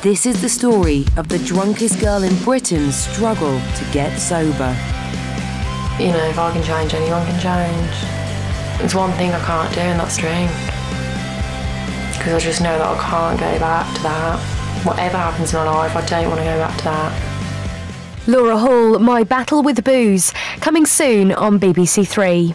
This is the story of the drunkest girl in Britain's struggle to get sober. You know, if I can change, anyone can change. There's one thing I can't do, and that's drink. Because I just know that I can't go back to that. Whatever happens in my life, I don't want to go back to that. Laura Hall, My Battle with Booze, coming soon on BBC Three.